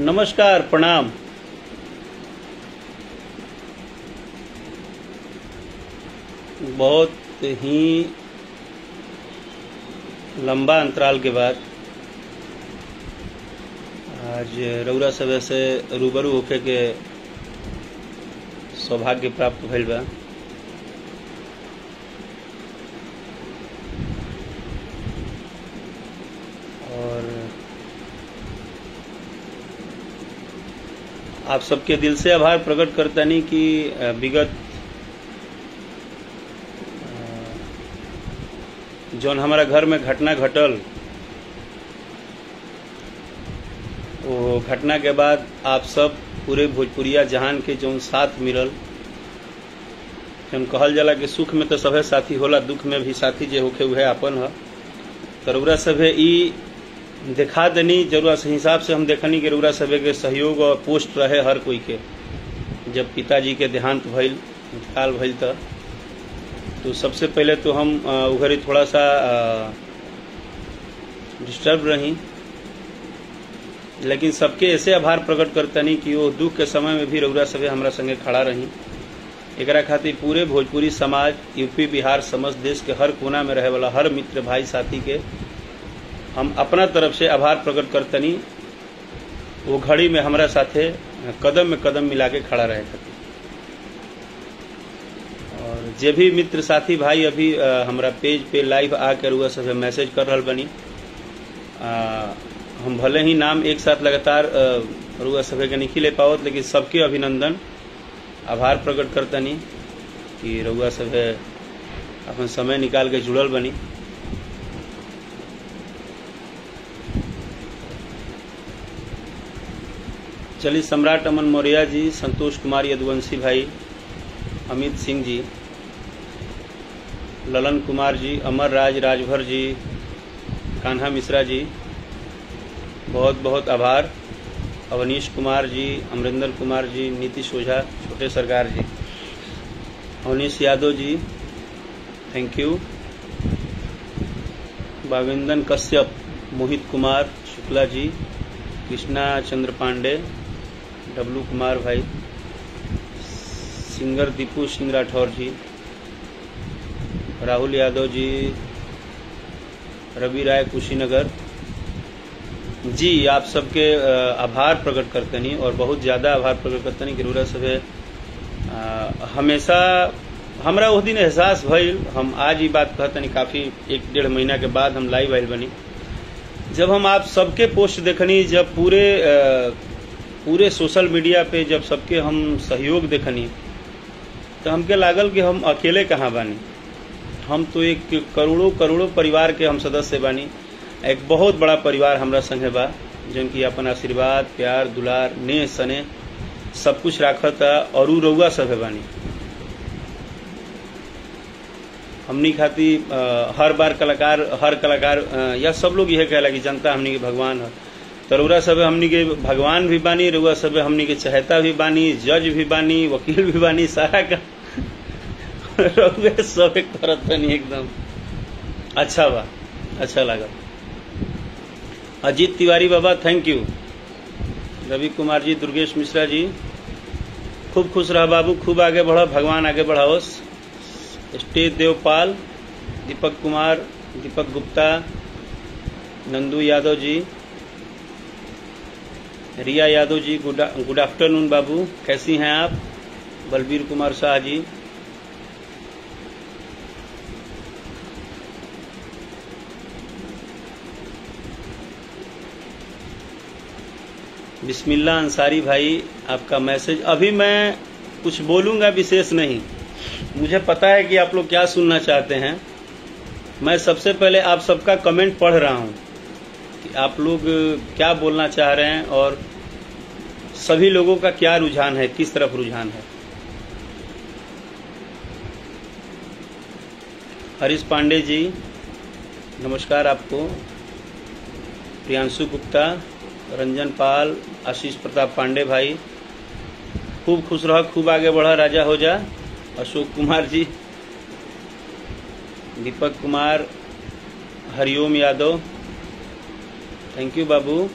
नमस्कार, प्रणाम। बहुत ही लंबा अंतराल के बाद आज रउरा सबसे रूबरू होके के सौभाग्य प्राप्त भइल बा। आप सबके दिल से आभार प्रकट करतानी कि विगत जौन हमारा घर में घटना घटल, वो घटना के बाद आप सब पूरे भोजपुरिया जहान के जौन साथ मिलल जौन कहल जाला कि सुख में तो सभे साथी होला, दुख में भी साथी जे होखे उहे आपन ह। तरुरा सभे ई देखा देनी जरूरा हिसाब से हम देखनी कि रउरा सभे के सहयोग और पोस्ट रहे हर कोई के। जब पिताजी के देहांत भइल त सबसे पहले तो हम उघरी थोड़ा सा डिस्टर्ब रही। लेकिन सबके ऐसे आभार प्रकट करतनी कि वो दुख के समय में भी रउरा सभे हमारा संगे खड़ा रही। एकरा खातिर पूरे भोजपुरी समाज, यूपी, बिहार, समस्त देश के हर कोना में रहे वाला हर मित्र भाई साथी के हम अपना तरफ़ से आभार प्रकट करतनी वो घड़ी में हमरा साथे कदम में कदम मिला के खड़ा रहे खातिर और जे भी मित्र साथी भाई अभी हमरा पेज पे लाइव आकर हुआ सब मैसेज कर रहा बनी। आ, हम भले ही नाम एक साथ लगातार रुआ सभे के नहीं ले पावत लेकिन सबके अभिनंदन आभार प्रकट करतनी कि रउआ सभे अपन समय निकाल के जुड़ल बनी। चलिए सम्राट अमन मौर्य जी, संतोष कुमार यदुवंशी भाई, अमित सिंह जी, ललन कुमार जी, अमर राज राजभर जी, कान्हा मिश्रा जी बहुत बहुत आभार। अवनीश कुमार जी, अमरिंदर कुमार जी, नीतीश ओझा, छोटे सरकार जी। अवनीश यादव जी थैंक यू बाविंदन कश्यप, मोहित कुमार, शुक्ला जी, कृष्णा चंद्र पांडे डब्लू कुमार भाई, सिंगर दीपू सिंह राठौर जी, राहुल यादव जी, रवि राय कुशीनगर। जी, आप सबके आभार प्रकट करतनी और बहुत ज़्यादा आभार प्रकट करतनी कि रउरा सभे हमेशा, हमरा उस दिन एहसास भइल, हम आज ही बात कहतनी काफ़ी एक डेढ़ महीना के बाद हम लाइव आइल बनी। जब हम आप सबके पोस्ट देखनी, जब पूरे पूरे सोशल मीडिया पे जब सबके हम सहयोग देखनी तो हमके लागल कि हम अकेले कहाँ बानी? हम तो एक करोड़ों करोड़ों परिवार के हम सदस्य बानी। एक बहुत बड़ा परिवार हमरा संगे बा जौन की अपन आशीर्वाद, प्यार, दुलार, नेह, सने, सब कुछ राखता और रउआ सभे बानी। हमनी खाती हर बार कलाकार, हर कलाकार या सब लोग यह कहला कि जनता हमनी के भगवान है। तो रउरा हमनी के भगवान भी बानी रउआ सब हमनी के चहेता भी बानी, जज भी बानी, वकील भी बानी, सारा का रउए सब एक तरह तनी एकदम। अच्छा बा अच्छा लगा। अजीत तिवारी बाबा थैंक यू रवि कुमार जी, दुर्गेश मिश्रा जी, खूब खुश रह बाबू, खूब आगे बढ़ो, भगवान आगे बढ़ाओस stage Devpal, Deepak Kumar, Deepak Gupta, Nandu Yadav ji Riya Yadav ji, good good afternoon बाबू। कैसी हैं आप? बलबीर कुमार शाह जी। बिस्मिल्ला अंसारी भाई, आपका मैसेज। अभी मैं कुछ बोलूँगा, विशेष नहीं। मुझे पता है कि आप लोग क्या सुनना चाहते हैं। मैं सबसे पहले आप सबका कमेंट पढ़ रहा हूँ। आप लोग क्या बोलना चाह रहे हैं और सभी लोगों का क्या रुझान है, किस तरफ़ रुझान है? हरीश पांडे जी, नमस्कार आपको। प्रियांशु गुप्ता, रंजन पाल, आशीष प्रताप पांडे भाई, खूब खुश रह, खूब आगे बढ़ा, राजा हो जा। अशोक कुमार जी, दीपक कुमार, हरिओम यादव थैंक यू बाबू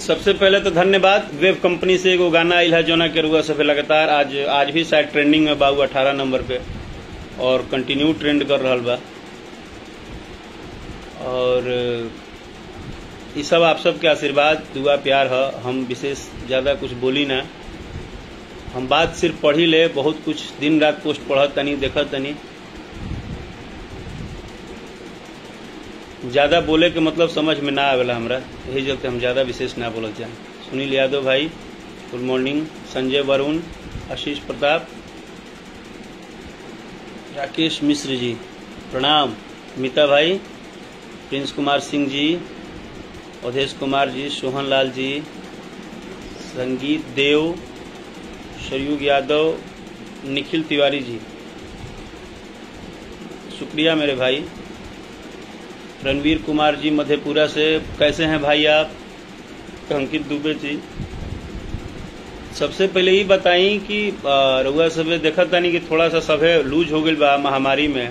सबसे पहले तो धन्यवाद। वेब कंपनी से एगो गाना आयल है, जोना के रुआ सफे लगातार। आज आज भी शायद ट्रेंडिंग में बाबू अठारह नंबर पे। और कंटिन्यू ट्रेंड कर रहा बा। और ये सब आप सबके आशीर्वाद, दुआ, प्यार है। हम विशेष ज़्यादा कुछ बोली ना। हम बात सिर्फ़ पढ़ी ले, बहुत कुछ दिन रात पोस्ट पढ़त तनी, देखत तनी। ज़्यादा बोले के मतलब समझ में ना आवेला हमरा। यही चलते हम ज़्यादा विशेष ना बोलत जाए सुनील यादव भाई, गुड मॉर्निंग। संजय वरुण, आशीष प्रताप, राकेश मिश्र जी, प्रणाम। मिता भाई, प्रिंस कुमार सिंह जी, अवधेश कुमार जी, सोहन लाल जी, संगीत देव, सरयुग यादव, निखिल तिवारी जी। शुक्रिया मेरे भाई। रणवीर कुमार जी मधेपुरा से। कैसे हैं भाई आप? अंकित दुबे जी। सबसे पहले ये बताई कि रउआ सब देखा तानी कि थोड़ा सा सभे लूज हो गई बा महामारी में।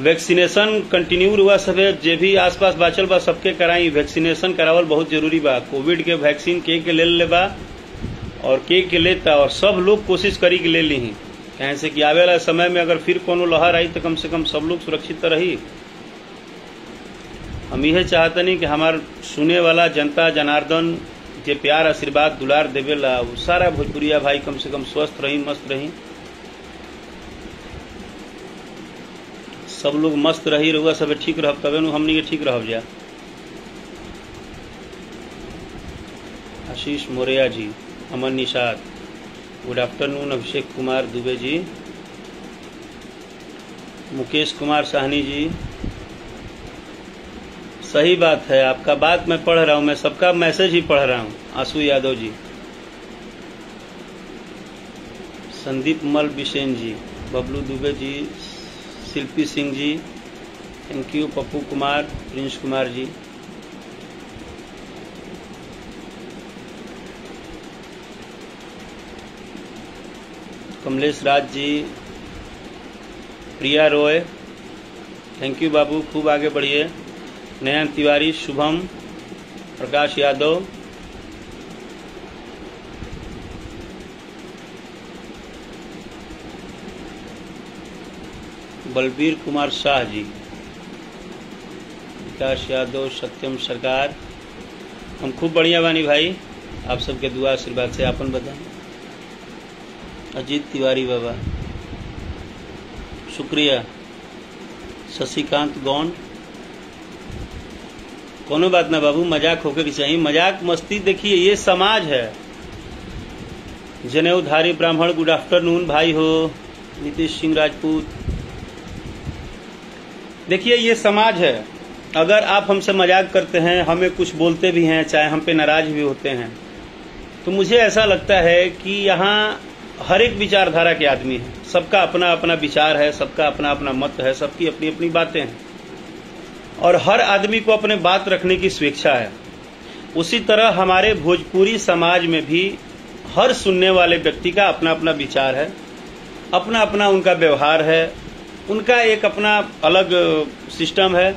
वैक्सीनेशन कंटिन्यू रुआ सभे जे भी आसपास बाचल बा, सबके कराई। वैक्सीनेशन करावल बहुत ज़रूरी बा। कोविड के वैक्सीन के के ले ले बा, और के के लेता और सब लोग कोशिश करी के ले ली कहें से कि आवे वाला समय में अगर फिर कोनो लहर आई तो कम से कम सब लोग सुरक्षित रही। हम यह चाहतनी कि हमार सुने वाला जनता, जनार्दन, जे प्यार, आशीर्वाद, दुलार देवेला वो सारा भोजपुरिया भाई कम से कम स्वस्थ रही, मस्त रही। सब लोग मस्त रही, रहुआ सब ठीक रह तबे नु हमनी के ठीक रह जा। Ashish Moriya ji Aman Nishad. Good afternoon, Abhishek Kumar Dubey ji. Mukesh Kumar Sahni ji. सही बात है, आपका बात मैं पढ़ रहा हूँ, मैं सबका मैसेज ही पढ़ रहा हूँ। आँसू Yadav ji. Sandeep Mal Bisen ji, Bablu Dubey ji, Shilpi Singh ji thank you Pappu Kumar, Prince Kumar ji. Kamlesh Raj ji, Priya Roy thank you बाबू, खूब आगे बढ़िए। नयन तिवारी, शुभम, प्रकाश यादव। बलबीर कुमार शाह जी। विकास यादव, सत्यम सरकार। हम खूब बढ़िया बानी भाई, आप सबके दुआ आशीर्वाद से आपन बताएँ अजीत तिवारी बाबा। शुक्रिया। शशिकांत गौन कोनो बात ना बाबू, मज़ाक होके होकर चाहिए। मज़ाक मस्ती देखिए, ये समाज है। जनेऊधारी ब्राह्मण, गुड आफ्टरनून, भाई हो, नीतीश सिंह राजपूत। देखिए, ये समाज है। अगर आप हमसे मज़ाक करते हैं, हमें कुछ बोलते भी हैं, चाहे हम पे नाराज़ भी होते हैं तो मुझे ऐसा लगता है कि यहाँ हर एक विचारधारा के आदमी है। सबका अपना अपना विचार है, सबका अपना अपना मत है, सबकी अपनी अपनी बातें हैं। और हर आदमी को अपने बात रखने की स्वेच्छा है। उसी तरह हमारे भोजपुरी समाज में भी हर सुनने वाले व्यक्ति का अपना अपना विचार है अपना अपना उनका व्यवहार है, उनका एक अपना अलग सिस्टम है।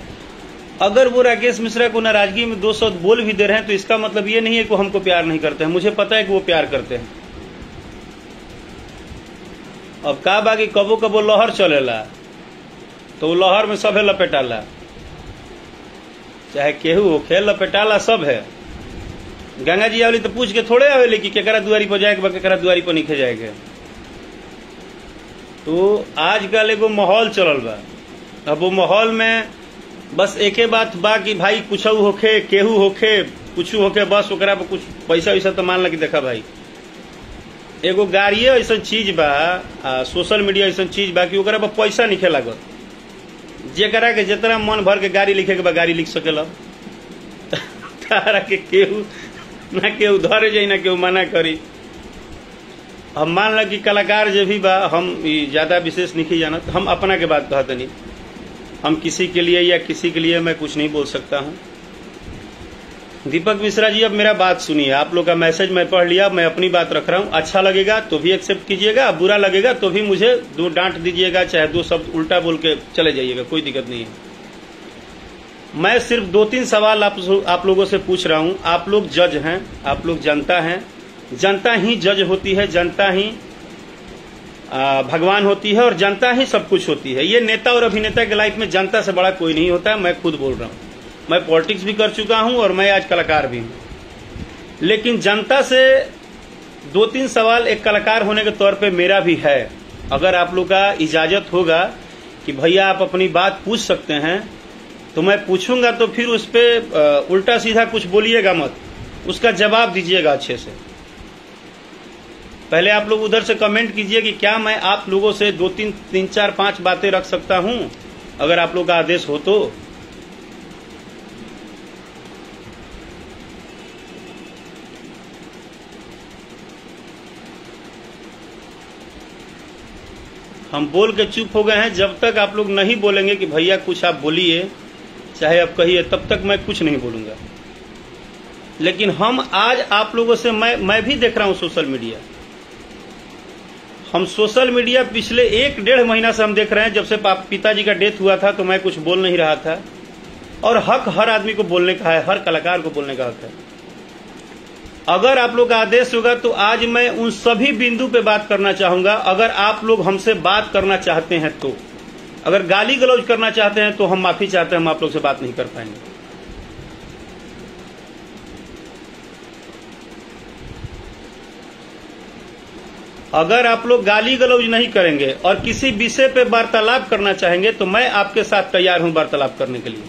अगर वो राकेश मिश्रा को नाराज़गी में दो शब्द बोल भी दे रहे हैं तो इसका मतलब ये नहीं है कि हमको प्यार नहीं करते हैं। मुझे पता है कि वो प्यार करते हैं। अब का बाकी कबो कबो लहर चलेला तो वो लहर में है लपेटाला। चाहे केहू होखे लपेटाला सब है। गंगा जी आवली तो पूछ के थोड़े आवेले कि केकरा दुआरी पर जाएगा केकरा दुआरी पर नहीं जाएगा तो आजकल एगो माहौल चलल बा। अब वो माहौल में बस एके बात बा कि भाई कुछ होखे केहू होखे कुछ होखे बस ओकरा पर कुछ पैसा वैसा तो मान लगी देखा भाई। एगो गाड़िए ऐसा चीज़ बा आ, सोशल मीडिया ऐसा चीज़ बा कि ओकरा पर पैसा निखे लागत। जेकरा के जितना मन भर के गाड़ी लिखे के बा, गाड़ी लिख सकेला। तारा के केहू ना केहू धरे जाई, ना केहू मना करी। हम मान ल कि कलाकार जो भी बा, हम ज़्यादा विशेष नहीं जानत। हम अपना के बात कहते नहीं हम किसी के लिए या किसी के लिए मैं कुछ नहीं बोल सकता हूँ। दीपक मिश्रा जी, अब मेरा बात सुनिए। आप लोग का मैसेज मैं पढ़ लिया, मैं अपनी बात रख रहा हूँ। अच्छा लगेगा तो भी एक्सेप्ट कीजिएगा, बुरा लगेगा तो भी मुझे दो डांट दीजिएगा, चाहे दो शब्द उल्टा बोल के चले जाइएगा, कोई दिक्कत नहीं है। मैं सिर्फ़ दो तीन सवाल आप आप लोगों से पूछ रहा हूँ। आप लोग जज हैं, आप लोग जनता हैं। जनता ही जज होती है, जनता ही भगवान होती है और जनता ही सब कुछ होती है। ये नेता और अभिनेता के लाइफ में जनता से बड़ा कोई नहीं होता है मैं खुद बोल रहा हूँ। मैं पॉलिटिक्स भी कर चुका हूँ और मैं आज कलाकार भी हूँ। लेकिन जनता से दो तीन सवाल एक कलाकार होने के तौर पे मेरा भी है। अगर आप लोग का इजाज़त होगा कि भैया आप अपनी बात पूछ सकते हैं तो मैं पूछूँगा तो फिर उस पर उल्टा सीधा कुछ बोलिएगा मत। उसका जवाब दीजिएगा अच्छे से। पहले आप लोग उधर से कमेंट कीजिए कि क्या मैं आप लोगों से दो तीन तीन चार पाँच बातें रख सकता हूँ? अगर आप लोग का आदेश हो तो। हम बोल के चुप हो गए हैं। जब तक आप लोग नहीं बोलेंगे कि भैया कुछ आप बोलिए, चाहे आप कहिए, तब तक मैं कुछ नहीं बोलूँगा। लेकिन हम आज आप लोगों से मैं मैं भी देख रहा हूँ सोशल मीडिया। हम सोशल मीडिया पिछले एक डेढ़ महीना से हम देख रहे हैं, जब से पिताजी का डेथ हुआ था तो मैं कुछ बोल नहीं रहा था। और हक हर आदमी को बोलने का है, हर कलाकार को बोलने का हक है। अगर आप लोग का आदेश होगा तो आज मैं उन सभी बिंदु पे बात करना चाहूँगा। अगर आप लोग हमसे बात करना चाहते हैं तो अगर गाली गलौज करना चाहते हैं तो हम माफ़ी चाहते हैं, हम आप लोग से बात नहीं कर पाएँगे। अगर आप लोग गाली गलौज नहीं करेंगे और किसी विषय पे वार्तालाप करना चाहेंगे तो मैं आपके साथ तैयार हूँ वार्तालाप करने के लिए।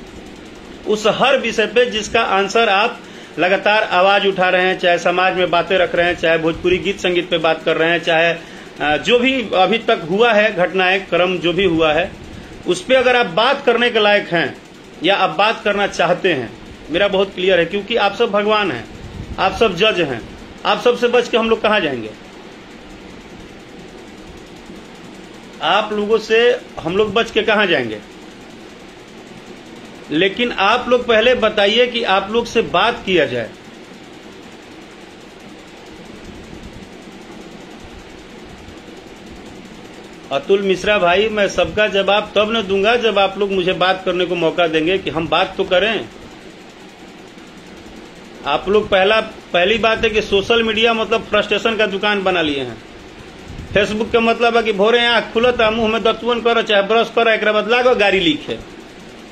उस हर विषय पे जिसका आंसर आप लगातार आवाज़ उठा रहे हैं, चाहे समाज में बातें रख रहे हैं, चाहे भोजपुरी गीत संगीत पे बात कर रहे हैं, चाहे जो भी अभी तक हुआ है, घटनाएँ, क्रम जो भी हुआ है, उस पर अगर आप बात करने के लायक हैं, या आप बात करना चाहते हैं, मेरा बहुत क्लियर है, क्योंकि आप सब भगवान हैं, आप सब जज हैं, आप सबसे बच के हम लोग कहा जाएँगे? आप लोगों से हम लोग बच के कहा जाएँगे? लेकिन आप लोग पहले बताइए कि आप लोग से बात किया जाए। अतुल मिश्रा भाई, मैं सबका जवाब तब न दूँगा जब आप लोग मुझे बात करने को मौका देंगे कि हम बात तो करें। आप लोग पहला, पहली बात है कि सोशल मीडिया मतलब फ्रस्ट्रेशन का दुकान बना लिए हैं। फेसबुक का मतलब है कि भोरे आँख खुलत मुँह में दतुअन करो, चाहे ब्रश करो एक बाद लागो गाड़ी लिखे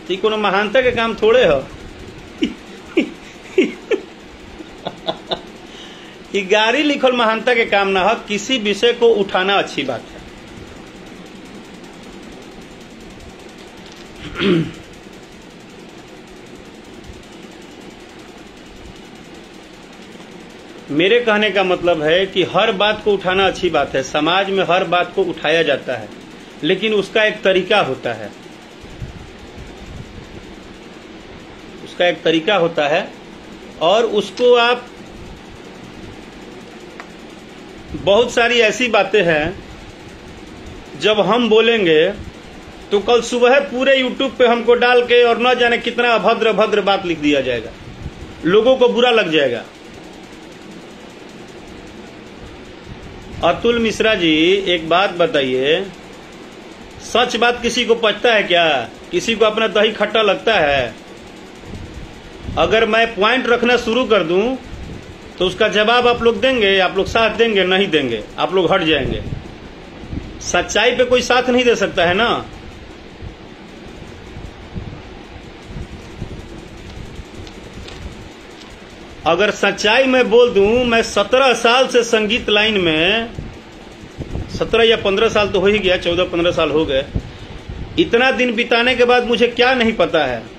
तो कोनो महानता के काम थोड़े हो। कि गाड़ी लिखल महानता के काम ना हो, किसी विषय को उठाना अच्छी बात है। मेरे कहने का मतलब है कि हर बात को उठाना अच्छी बात है। समाज में हर बात को उठाया जाता है, लेकिन उसका एक तरीका होता है। उसका एक तरीका होता है, और उसको आप बहुत सारी ऐसी बातें हैं, जब हम बोलेंगे तो कल सुबह पूरे यूट्यूब पे हमको डाल के और न जाने कितना अभद्र भद्र बात लिख दिया जाएगा। लोगों को बुरा लग जाएगा। अतुल मिश्रा जी, एक बात बताइए। सच बात किसी को पचता है क्या? किसी को अपना दही खट्टा लगता है? अगर मैं पॉइंट रखना शुरू कर दूँ तो उसका जवाब आप लोग देंगे, आप लोग साथ देंगे, नहीं देंगे, आप लोग हट जाएँगे। सच्चाई पे कोई साथ नहीं दे सकता, है ना? अगर सच्चाई में बोल दूँ, मैं सत्रह साल से संगीत लाइन में, सत्रह या पंद्रह साल तो हो ही गया, चौदह पंद्रह साल हो गए, इतना दिन बिताने के बाद मुझे क्या नहीं पता है।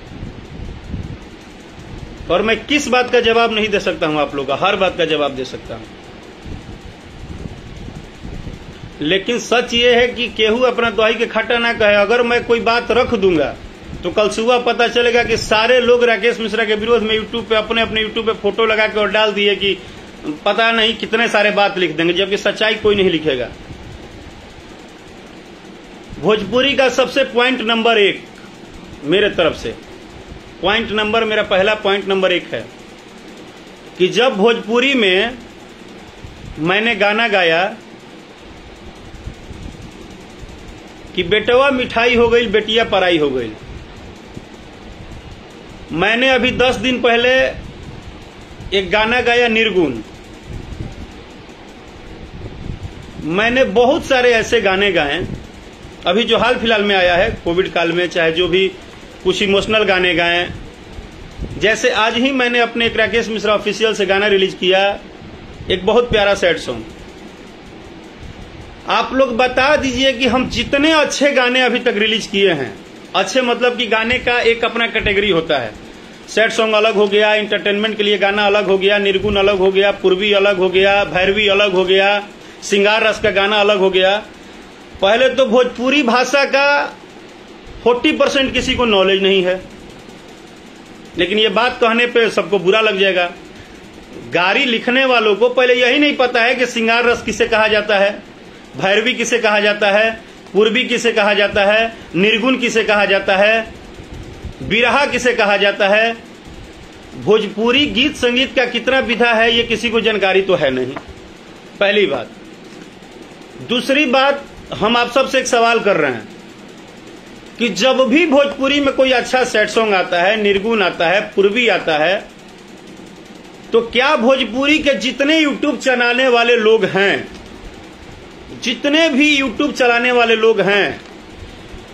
और मैं किस बात का जवाब नहीं दे सकता हूँ आप लोग का? हर बात का जवाब दे सकता हूँ। लेकिन सच ये है कि केहू अपना दवाई के खट्टा ना कहे अगर मैं कोई बात रख दूँगा तो कल सुबह पता चलेगा कि सारे लोग राकेश मिश्रा के विरोध में यूट्यूब पे, अपने अपने यूट्यूब पे फ़ोटो लगा के और डाल दिए कि पता नहीं कितने सारे बात लिख देंगे, जबकि सच्चाई कोई नहीं लिखेगा। भोजपुरी का सबसे पॉइंट नंबर एक, मेरे तरफ़ से। पॉइंट नंबर, मेरा पहला पॉइंट नंबर एक है कि जब भोजपुरी में मैंने गाना गाया कि बेटवा मिठाई हो गई, बेटिया पराई हो गई। मैंने अभी दस दिन पहले एक गाना गाया, निर्गुण। मैंने बहुत सारे ऐसे गाने गाए। अभी जो हाल फ़िलहाल में आया है, कोविड काल में, चाहे जो भी कुछ इमोशनल गाने गाए। जैसे आज ही मैंने अपने एक राकेश मिश्रा ऑफिशियल से गाना रिलीज़ किया, एक बहुत प्यारा सैड सॉन्ग आप लोग बता दीजिए कि हम जितने अच्छे गाने अभी तक रिलीज़ किए हैं। अच्छे मतलब कि गाने का एक अपना कैटेगरी होता है। सैड सॉन्ग अलग हो गया इंटरटेनमेंट के लिए गाना अलग हो गया, निर्गुण अलग हो गया, पूर्वी अलग हो गया, भैरवी अलग हो गया, सिंगार रस का गाना अलग हो गया। पहले तो भोजपुरी भाषा का 40 परसेंट किसी को नॉलेज नहीं है। लेकिन ये बात कहने पे सबको बुरा लग जाएगा। गारी लिखने वालों को पहले यही नहीं पता है कि सिंगार रस किसे कहा जाता है, भैरवी किसे कहा जाता है, पूर्वी किसे कहा जाता है, निर्गुण किसे कहा जाता है, बिरहा किसे कहा जाता है, भोजपुरी गीत संगीत का कितना विधा है, ये किसी को जानकारी तो है नहीं। पहली बात। दूसरी बात, हम आप सबसे एक सवाल कर रहे हैं। कि जब भी भोजपुरी में कोई अच्छा सेट सॉन्ग आता है, निर्गुण आता है, पूर्वी आता है तो क्या भोजपुरी के जितने यूट्यूब चलाने वाले लोग हैं, जितने भी यूट्यूब चलाने वाले लोग हैं,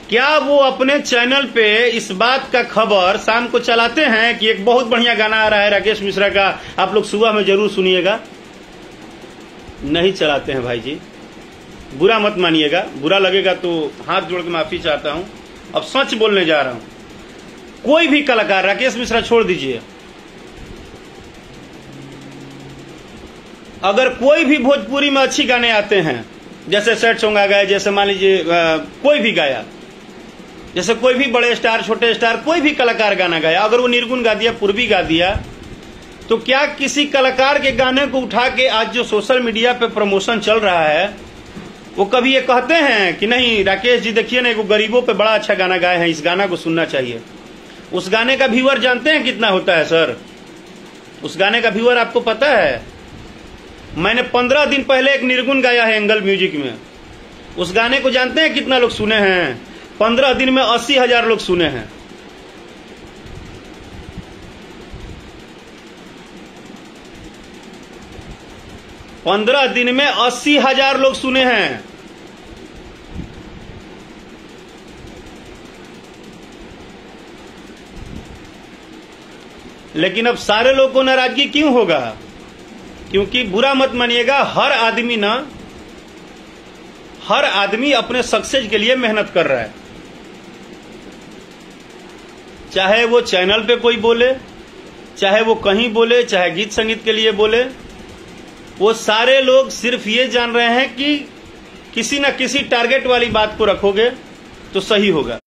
क्या वो अपने चैनल पे इस बात का खबर शाम को चलाते हैं कि एक बहुत बढ़िया गाना आ रहा है राकेश मिश्रा का, आप लोग सुबह में ज़रूर सुनिएगा। नहीं चलाते हैं भाई जी। बुरा मत मानिएगा। बुरा लगेगा तो हाथ जोड़ के माफ़ी चाहता हूँ। अब सच बोलने जा रहा हूँ। कोई भी कलाकार राकेश मिश्रा छोड़ दीजिए। अगर कोई भी भोजपुरी में अच्छी गाने आते हैं, जैसे सॉन्ग आ गए, जैसे मान लीजिए कोई भी गाया, जैसे कोई भी बड़े स्टार, छोटे स्टार, कोई भी कलाकार गाना गाया, अगर वो निर्गुण गा दिया पूर्वी गा दिया तो क्या किसी कलाकार के गाने को उठा के आज जो सोशल मीडिया पे प्रमोशन चल रहा है वो कभी ये कहते हैं कि नहीं, राकेश जी देखिए ना वो गरीबों पे बड़ा अच्छा गाना गाए हैं, इस गाना को सुनना चाहिए। उस गाने का व्यूअर जानते हैं कितना होता है, सर? उस गाने का व्यूअर आपको पता है? मैंने पंद्रह दिन पहले एक निर्गुण गाया है एंगल म्यूज़िक में। उस गाने को जानते हैं कितना लोग सुने हैं? पंद्रह दिन में अस्सी हज़ार लोग सुने हैं। पंद्रह दिन में अस्सी हज़ार लोग सुने हैं। लेकिन अब सारे लोग को नाराज़गी क्यों होगा? क्योंकि बुरा मत मानिएगा, हर आदमी ना, हर आदमी अपने सक्सेस के लिए मेहनत कर रहा है। चाहे वो चैनल पे कोई बोले, चाहे वो कहीं बोले, चाहे गीत संगीत के लिए बोले वो सारे लोग सिर्फ़ ये जान रहे हैं कि किसी न किसी टारगेट वाली बात को रखोगे तो सही होगा।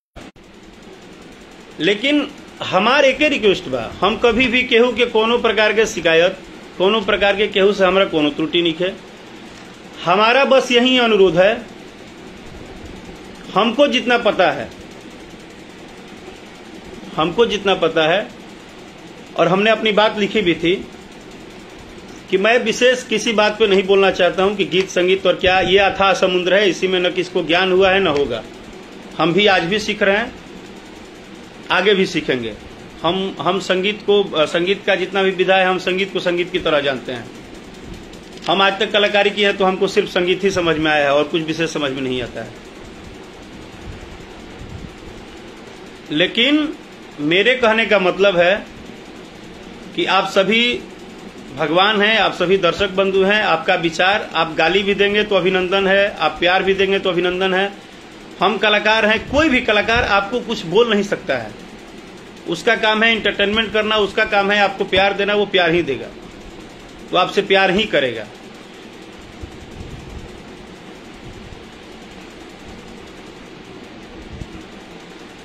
लेकिन हमारे एक रिक्वेस्ट बा, हम कभी भी केहू के कोनो प्रकार के शिकायत, कोनो प्रकार के केहू से हमारा कोनो त्रुटि नहीं है। हमारा बस यही अनुरोध है, हमको जितना पता है, हमको जितना पता है, और हमने अपनी बात लिखी भी थी कि मैं विशेष किसी बात पे नहीं बोलना चाहता हूँ कि गीत, संगीत और क्या ये अथाह समुद्र है, इसी में न किसको ज्ञान हुआ है, न होगा। हम भी आज भी सीख रहे हैं, आगे भी सीखेंगे। हम हम संगीत को, संगीत का जितना भी विधा है, हम संगीत को संगीत की तरह जानते हैं। हम आज तक कलाकारी की है तो हमको सिर्फ़ संगीत ही समझ में आया है और कुछ विशेष समझ में नहीं आता है। लेकिन मेरे कहने का मतलब है कि आप सभी भगवान हैं, आप सभी दर्शक बंधु हैं, आपका विचार, आप गाली भी देंगे तो अभिनंदन है, आप प्यार भी देंगे तो अभिनंदन है। हम कलाकार हैं, कोई भी कलाकार आपको कुछ बोल नहीं सकता है। उसका काम है इंटरटेनमेंट करना, उसका काम है आपको प्यार देना, वो प्यार ही देगा। तो आपसे प्यार ही करेगा।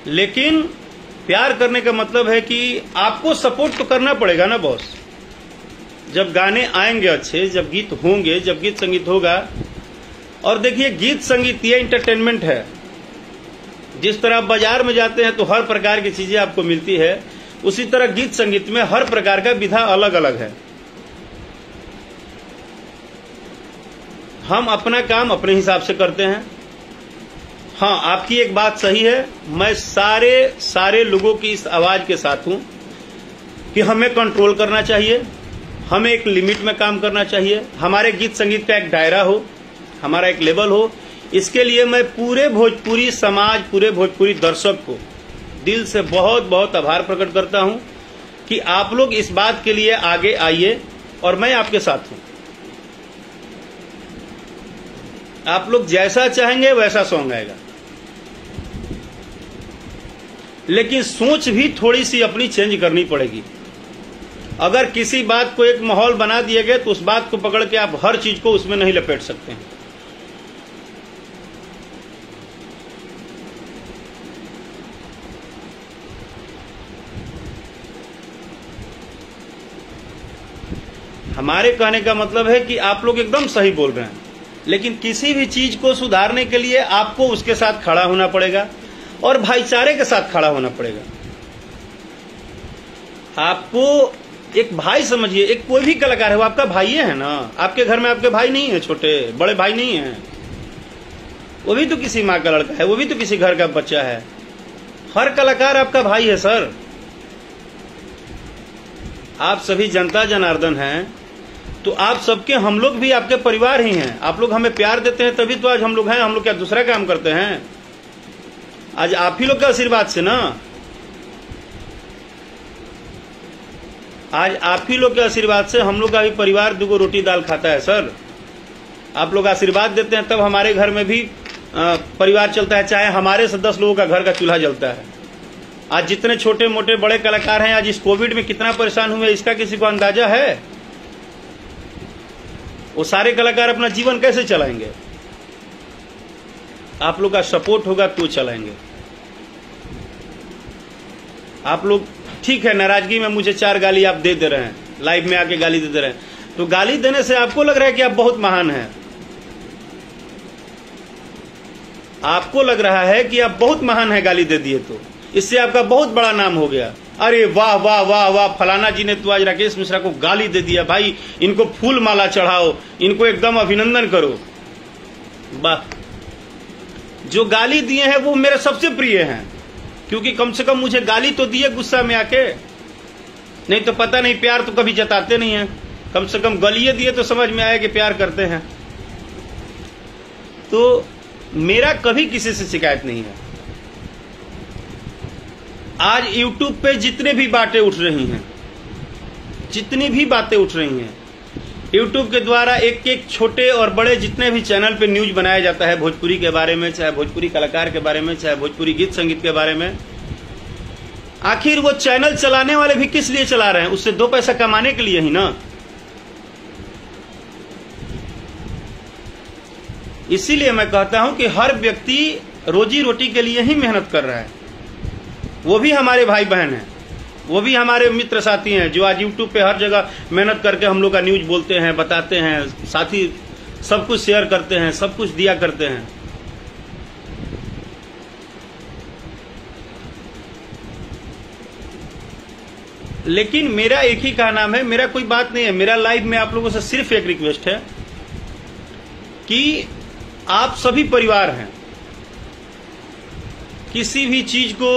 लेकिन प्यार करने का मतलब है कि आपको सपोर्ट तो करना पड़ेगा ना बॉस जब गाने आएँगे अच्छे, जब गीत होंगे, जब गीत संगीत होगा। और देखिए, गीत संगीत ये इंटरटेनमेंट है। जिस तरह आप बाज़ार में जाते हैं तो हर प्रकार की चीज़ें आपको मिलती है। उसी तरह गीत संगीत में हर प्रकार का विधा अलग अलग है। हम अपना काम अपने हिसाब से करते हैं। हाँ आपकी एक बात सही है। मैं सारे सारे लोगों की इस आवाज़ के साथ हूँ कि हमें कंट्रोल करना चाहिए। हमें एक लिमिट में काम करना चाहिए। हमारे गीत संगीत का एक दायरा हो, हमारा एक लेवल हो। इसके लिए मैं पूरे भोजपुरी समाज, पूरे भोजपुरी दर्शक को दिल से बहुत बहुत आभार प्रकट करता हूँ कि आप लोग इस बात के लिए आगे आइए और मैं आपके साथ हूँ। आप लोग जैसा चाहेंगे वैसा सॉन्ग आएगा। लेकिन सोच भी थोड़ी सी अपनी चेंज करनी पड़ेगी। अगर किसी बात को एक माहौल बना दिए गए तो उस बात को पकड़ के आप हर चीज़ को उसमें नहीं लपेट सकते हैं। हमारे कहने का मतलब है कि आप लोग एकदम सही बोल रहे हैं, लेकिन किसी भी चीज़ को सुधारने के लिए आपको उसके साथ खड़ा होना पड़ेगा और भाईचारे के साथ खड़ा होना पड़ेगा। आपको एक भाई समझिए, एक कोई भी कलाकार है, वो आपका भाई है ना? आपके घर में आपके भाई नहीं है छोटे, बड़े भाई नहीं है। वो भी तो किसी माँ का लड़का है, वो भी तो किसी घर का बच्चा है। हर कलाकार आपका भाई है, सर। आप सभी जनता जनार्दन हैं तो आप सबके, हम लोग भी आपके परिवार ही हैं। आप लोग हमें प्यार देते हैं, तभी तो आज हम लोग हैं, हम लोग क्या दूसरा काम करते हैं? आज आप ही लोग के आशीर्वाद से ना? आज आप ही लोग के आशीर्वाद से हम लोग का भी परिवार दुगो रोटी दाल खाता है, सर। आप लोग आशीर्वाद देते हैं, तब हमारे घर में भी परिवार चलता है, चाहे हमारे से दस लोगों का घर का चूल्हा जलता है। आज जितने छोटे मोटे बड़े कलाकार हैं, आज इस कोविड में कितना परेशान हुए, इसका किसी को अंदाज़ा है? वो सारे कलाकार अपना जीवन कैसे चलाएँगे? आप लोग का सपोर्ट होगा तो चलाएँगे। आप लोग ठीक है, नाराज़गी में मुझे चार गाली आप दे दे रहे हैं। लाइव में आके गाली दे दे रहे हैं। तो गाली देने से आपको लग रहा है कि आप बहुत महान हैं। आपको लग रहा है कि आप बहुत महान है गाली दे दिए तो। इससे आपका बहुत बड़ा नाम हो गया। अरे वाह वाह वाह वाह, फलाना जी ने तो आज राकेश मिश्रा को गाली दे दिया। भाई, इनको फूल माला चढ़ाओ, इनको एकदम अभिनंदन करो। वाह। जो गाली दिए हैं, वो मेरे सबसे प्रिय हैं। क्योंकि कम से कम मुझे गाली तो दिए गुस्सा में आके। नहीं तो पता नहीं, प्यार तो कभी जताते नहीं है। कम से कम गलिए दिए तो समझ में आया कि प्यार करते हैं। तो मेरा कभी किसी से शिकायत नहीं है। आज YouTube पे जितने भी बातें उठ रही हैं, जितनी भी बातें उठ रही हैं YouTube के द्वारा एक एक छोटे और बड़े जितने भी चैनल पे न्यूज़ बनाया जाता है भोजपुरी के बारे में, चाहे भोजपुरी कलाकार के बारे में, चाहे भोजपुरी गीत संगीत के बारे में, आखिर वो चैनल चलाने वाले भी किस लिए चला रहे हैं? उससे दो पैसा कमाने के लिए ही ना। इसीलिए मैं कहता हूँ कि हर व्यक्ति रोजी रोटी के लिए ही मेहनत कर रहा है। वो भी हमारे भाई बहन हैं। वो भी हमारे मित्र साथी हैं, जो आज यूट्यूब पे हर जगह मेहनत करके हम लोग का न्यूज़ बोलते हैं, बताते हैं, साथी सब कुछ शेयर करते हैं, सब कुछ दिया करते हैं। लेकिन मेरा एक ही कहा नाम है, मेरा कोई बात नहीं है, मेरा लाइफ में आप लोगों से सिर्फ़ एक रिक्वेस्ट है कि आप सभी परिवार हैं, किसी भी चीज़ को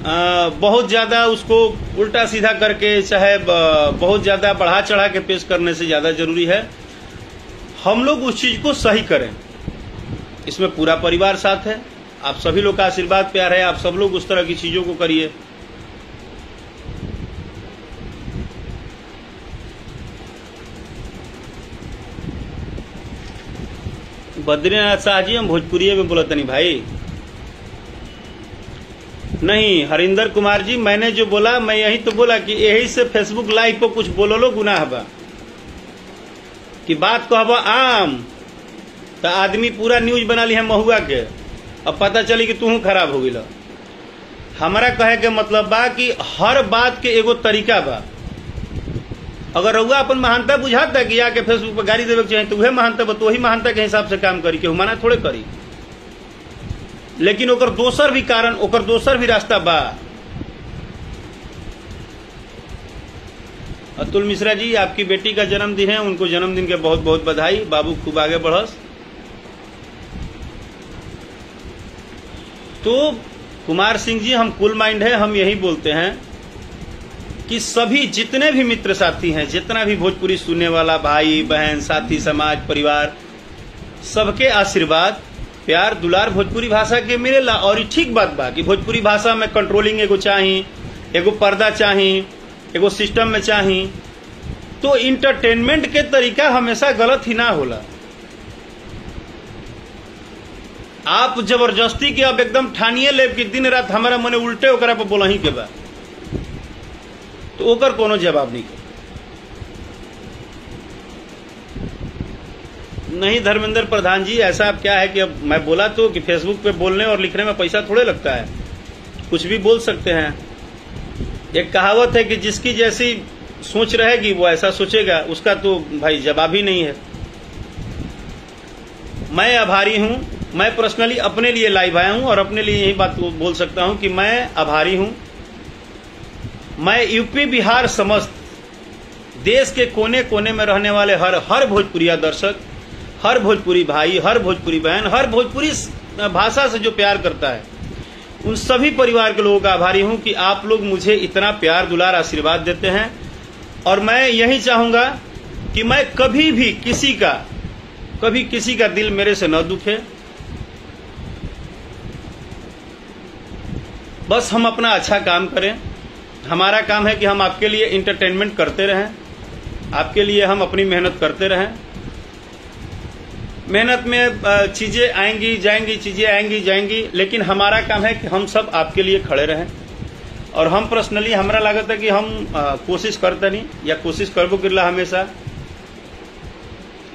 बहुत ज़्यादा उसको उल्टा सीधा करके, चाहे बहुत ज़्यादा बढ़ा चढ़ा के पेश करने से ज़्यादा ज़रूरी है। हम लोग उस चीज़ को सही करें। इसमें पूरा परिवार साथ है। आप सभी लोग का आशीर्वाद प्यार है। आप सब लोग उस तरह की चीज़ों को करिए। बद्रीनाथ शाह जी, हम भोजपुरी में बोलते नहीं भाई। नहीं, हरिंदर कुमार जी, मैंने जो बोला, मैं यही तो बोला कि यही से फेसबुक लाइव पर कुछ बोलो लो गुनाह बा। कि बात कहब आम तो आदमी पूरा न्यूज़ बना ली है महुआ के, अब पता चली कि तू खराब हो गई हमारा कहे के मतलब बा कि हर बात के एगो तरीका बा। अगर रउआ अपन महानता बुझाता कि आके फेसबुक पर गाड़ी देवे के तो वह महानता बा तो वही महानता के हिसाब से काम करी, के माना थोड़े करी। लेकिन ओकर दोसर भी कारण ओकर दोसर भी रास्ता बा। अतुल मिश्रा जी, आपकी बेटी का जन्मदिन है, उनको जन्मदिन के बहुत बहुत बधाई। बाबू खूब आगे बढ़स। तो कुमार सिंह जी, हम कुल माइंड है, हम यही बोलते हैं कि सभी जितने भी मित्र साथी हैं, जितना भी भोजपुरी सुनने वाला भाई, बहन, साथी, समाज, परिवार, सबके आशीर्वाद प्यार दुलार भोजपुरी भाषा के मिलेला और ठीक बात बा कि भोजपुरी भाषा में कंट्रोलिंग एगो चाही, एगो पर्दा चाही, एगो सिस्टम में चाही। तो इंटरटेनमेंट के तरीका हमेशा गलत ही ना होला। आप ज़बरदस्ती के अब एकदम ठानिए लेब कि दिन रात हमारा मने उल्टे ओकरा पर बोलही के बा। तो ओकर कोनो जवाब नहीं नहीं धर्मेंद्र प्रधान जी, ऐसा अब क्या है कि अब मैं बोला तो कि फेसबुक पे बोलने और लिखने में पैसा थोड़े लगता है। कुछ भी बोल सकते हैं। एक कहावत है कि जिसकी जैसी सोच रहेगी, वो ऐसा सोचेगा। उसका तो भाई जवाब ही नहीं है। मैं आभारी हूँ। मैं पर्सनली अपने लिए लाइव आया हूँ और अपने लिए यही बात बोल सकता हूँ कि मैं आभारी हूँ। मैं यूपी बिहार समस्त देश के कोने कोने में रहने वाले हर हर भोजपुरिया दर्शक हर भोजपुरी भाई, हर भोजपुरी बहन, हर भोजपुरी भाषा से जो प्यार करता है, उन सभी परिवार के लोगों का आभारी हूँ कि आप लोग मुझे इतना प्यार दुलार आशीर्वाद देते हैं। और मैं यही चाहूँगा कि मैं कभी भी किसी का, कभी किसी का दिल मेरे से न दुखे। बस हम अपना अच्छा काम करें। हमारा काम है कि हम आपके लिए इंटरटेनमेंट करते रहें। आपके लिए हम अपनी मेहनत करते रहें। मेहनत में चीज़ें आएँगी, जाएँगी, चीज़ें आएँगी, जाएँगी, लेकिन हमारा काम है कि हम सब आपके लिए खड़े रहें। और हम पर्सनली हमारा लागत है कि हम कोशिश करते नहीं, या कोशिश करबो करला हमेशा।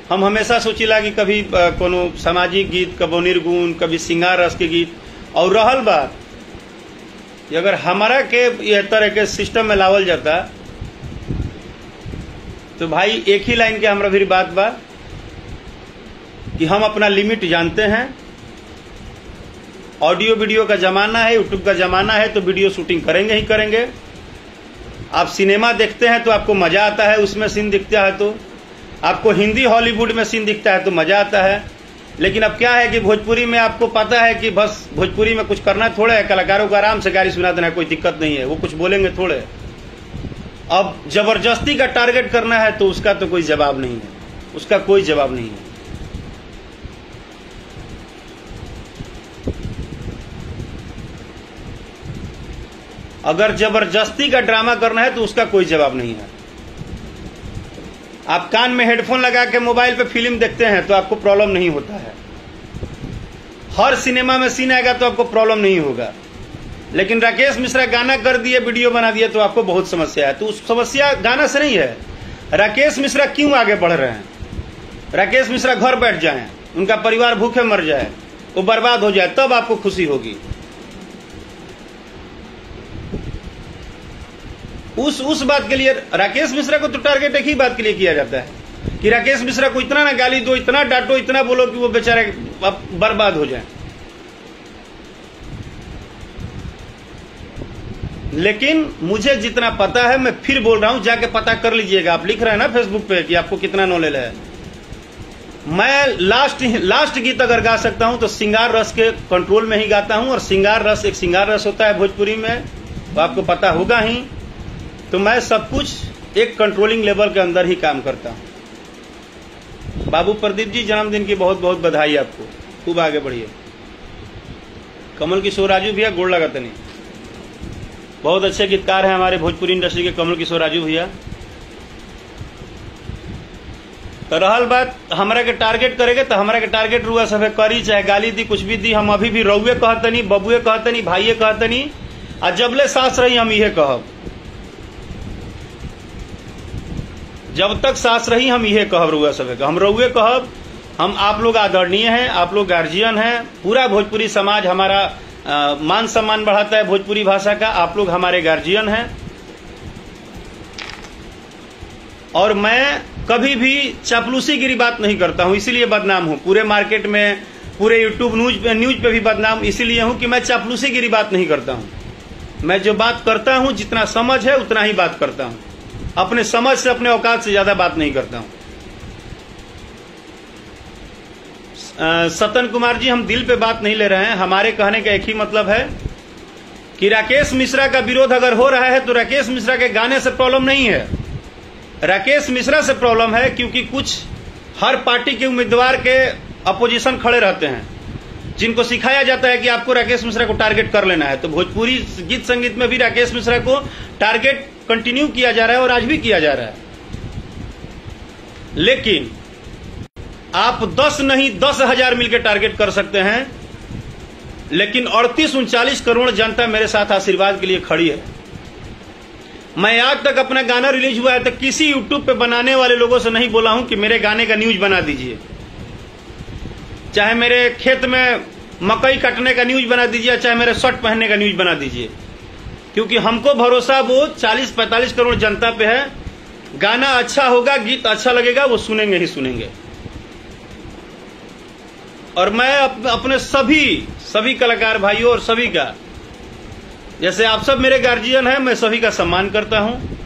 हम हमेशा सोचिला कि कभी कोनो सामाजिक गीत कबो निर्गुण, कभी सिंगार रस के गीत। और रहल बात अगर हमारा के यह तरह के सिस्टम में लावल जाता तो भाई एक ही लाइन के हमारा फिर बात बा। कि हम अपना लिमिट जानते हैं। ऑडियो वीडियो का जमाना है यूट्यूब का जमाना है तो वीडियो शूटिंग करेंगे ही करेंगे। आप सिनेमा देखते हैं तो आपको मज़ा आता है, उसमें सीन दिखता है तो। आपको हिंदी हॉलीवुड में सीन दिखता है तो मज़ा आता है। लेकिन अब क्या है कि भोजपुरी में आपको पता है कि बस भोजपुरी में कुछ करना थोड़ा है, कलाकारों को आराम से गाड़ी सुना देना, कोई दिक्कत नहीं है, वो कुछ बोलेंगे थोड़े अब ज़बरदस्ती का टारगेट करना है तो उसका तो कोई जवाब नहीं है, उसका कोई जवाब नहीं है। अगर ज़बरदस्ती का ड्रामा करना है तो उसका कोई जवाब नहीं है। आप कान में हेडफोन लगा के मोबाइल पे फ़िल्म देखते हैं तो आपको प्रॉब्लम नहीं होता है। हर सिनेमा में सीन आएगा तो आपको प्रॉब्लम नहीं होगा। लेकिन राकेश मिश्रा गाना कर दिए, वीडियो बना दिए तो आपको बहुत समस्या है। तो उस समस्या गाना से नहीं है। राकेश मिश्रा क्यों आगे बढ़ रहे हैं? राकेश मिश्रा घर बैठ जाए, उनका परिवार भूखे मर जाए, वो बर्बाद हो जाए, तब आपको खुशी होगी। उस उस बात के लिए राकेश मिश्रा को तो टारगेट एक ही बात के लिए किया जाता है कि राकेश मिश्रा को इतना ना गाली दो, इतना डांटो, इतना बोलो कि वो बेचारे बर्बाद हो जाए। लेकिन मुझे जितना पता है, मैं फिर बोल रहा हूँ, जाके पता कर लीजिएगा। आप लिख रहे हैं ना फेसबुक पे कि आपको कितना नॉलेज है। मैं लास्ट लास्ट गीत अगर गा सकता हूँ तो सिंगार रस के कंट्रोल में ही गाता हूँ, और सिंगार रस, एक सिंगार रस होता है भोजपुरी में तो आपको पता होगा ही तो मैं सब कुछ एक कंट्रोलिंग लेवल के अंदर ही काम करता हूँ। बाबू प्रदीप जी, जन्मदिन की बहुत बहुत बधाई आपको। खूब आगे बढ़िए। कमल किशोर राजू भैया, गोड़ लगाते नहीं। बहुत अच्छे गीतकार हैं हमारे भोजपुरी इंडस्ट्री के कमल किशोर राजू भैया। तो रहल बात, हमरा के टारगेट करेगे तो हमरा के टारगेट रुआ सब करी, चाहे गाली दी, कुछ भी दी, हम अभी भी रउए कहतनी बबुए कहतनी भाइये कहतनी आ जबले सास रही, हम इहे कहब। जब तक सास रही हम इहे कहब रुआ सब हम रउए कहब हम आप लोग आदरणीय हैं आप लोग गार्जियन हैं पूरा भोजपुरी समाज हमारा आ, मान सम्मान बढ़ाता है भोजपुरी भाषा का आप लोग हमारे गार्जियन हैं। और मैं कभी भी चापलूसी गिरी बात नहीं करता हूँ इसीलिए बदनाम हूँ। पूरे मार्केट में पूरे यूट्यूब न्यूज़ पे न्यूज़ पे भी बदनाम इसीलिए हूँ कि मैं चापलूसी गिरी बात नहीं करता हूँ। मैं जो बात करता हूँ जितना समझ है उतना ही बात करता हूँ। अपने समझ से, अपने औकात से ज़्यादा बात नहीं करता हूँ। सतन कुमार जी, हम दिल पे बात नहीं ले रहे हैं। हमारे कहने का एक ही मतलब है कि राकेश मिश्रा का विरोध अगर हो रहा है तो राकेश मिश्रा के गाने से प्रॉब्लम नहीं है। राकेश मिश्रा से प्रॉब्लम है क्योंकि कुछ, हर पार्टी के उम्मीदवार के अपोजिशन खड़े रहते हैं। जिनको सिखाया जाता है कि आपको राकेश मिश्रा को टारगेट कर लेना है। तो भोजपुरी गीत संगीत में भी राकेश मिश्रा को टारगेट कंटिन्यू किया जा रहा है और आज भी किया जा रहा है। लेकिन आप दस नहीं, दस हज़ार मिलकर टारगेट कर सकते हैं, लेकिन अड़तीस, उनचालीस करोड़ जनता मेरे साथ आशीर्वाद के लिए खड़ी है। मैं आज तक अपना गाना रिलीज़ हुआ है तो किसी यूट्यूब पे बनाने वाले लोगों से नहीं बोला हूँ कि मेरे गाने का न्यूज़ बना दीजिए। चाहे मेरे खेत में मकई कटने का न्यूज़ बना दीजिए चाहे मेरे शर्ट पहनने का न्यूज़ बना दीजिए। क्योंकि हमको भरोसा वो 40-45 करोड़ जनता पे है। गाना अच्छा होगा गीत अच्छा लगेगा वो सुनेंगे ही सुनेंगे। और मैं अप, अपने सभी सभी कलाकार भाइयों और सभी का जैसे आप सब मेरे गार्जियन हैं मैं सभी का सम्मान करता हूँ।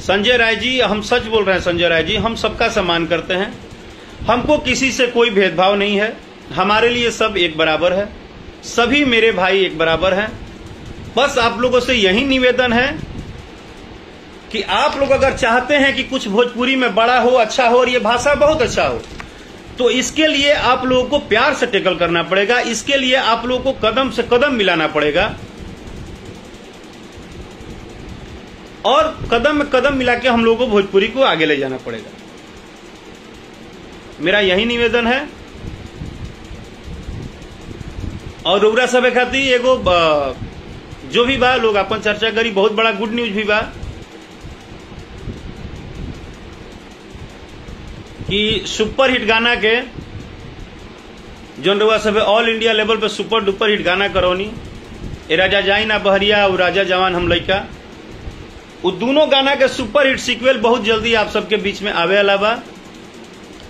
संजय राय जी हम सच बोल रहे हैं संजय राय जी हम सबका सम्मान करते हैं। हमको किसी से कोई भेदभाव नहीं है। हमारे लिए सब एक बराबर है। सभी मेरे भाई एक बराबर हैं। बस आप लोगों से यही निवेदन है कि आप लोग अगर चाहते हैं कि कुछ भोजपुरी में बड़ा हो अच्छा हो और ये भाषा बहुत अच्छा हो तो इसके लिए आप लोगों को प्यार से टेकल करना पड़ेगा, इसके लिए आप लोगों को कदम से कदम मिलाना पड़ेगा। और कदम में कदम मिला के हम लोगों को भोजपुरी को आगे ले जाना पड़ेगा। मेरा यही निवेदन है। और रउरा सब खातिर एगो जो भी बा, लोग अपन चर्चा करी, बहुत बड़ा गुड न्यूज़ भी बा। कि सुपर हिट गाना के जौन रउआ सब ऑल इंडिया लेवल पे सुपर डुपर हिट गाना करौनी। ए राजा जाई ना बहरिया और राजा जवान हम लइका। वो दोनों गाना के सुपर हिट सीक्वल बहुत जल्दी आप सबके बीच में आवे बा।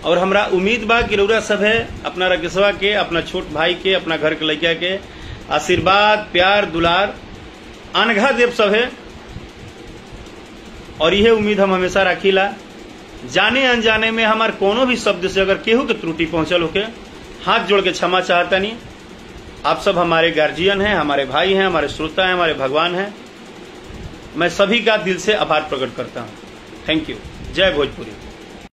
और हमरा उम्मीद बा कि रउरा सब है, अपना रकेशवा के, अपना छोट भाई के, अपना घर के लड़का के, आशीर्वाद, प्यार, दुलार। अनघा देव सब है। और यह उम्मीद हम हमेशा रखीला, जाने अनजाने में हमार कोनो भी शब्द से अगर केहू के त्रुटि पहुंचल होके, हाथ जोड़ के क्षमा चाहता नहीं। आप सब हमारे गार्जियन हैं, हमारे भाई हैं, हमारे श्रोता हैं, हमारे भगवान हैं। मैं सभी का दिल से आभार प्रकट करता हूँ। थैंक यू जय भोजपुरी।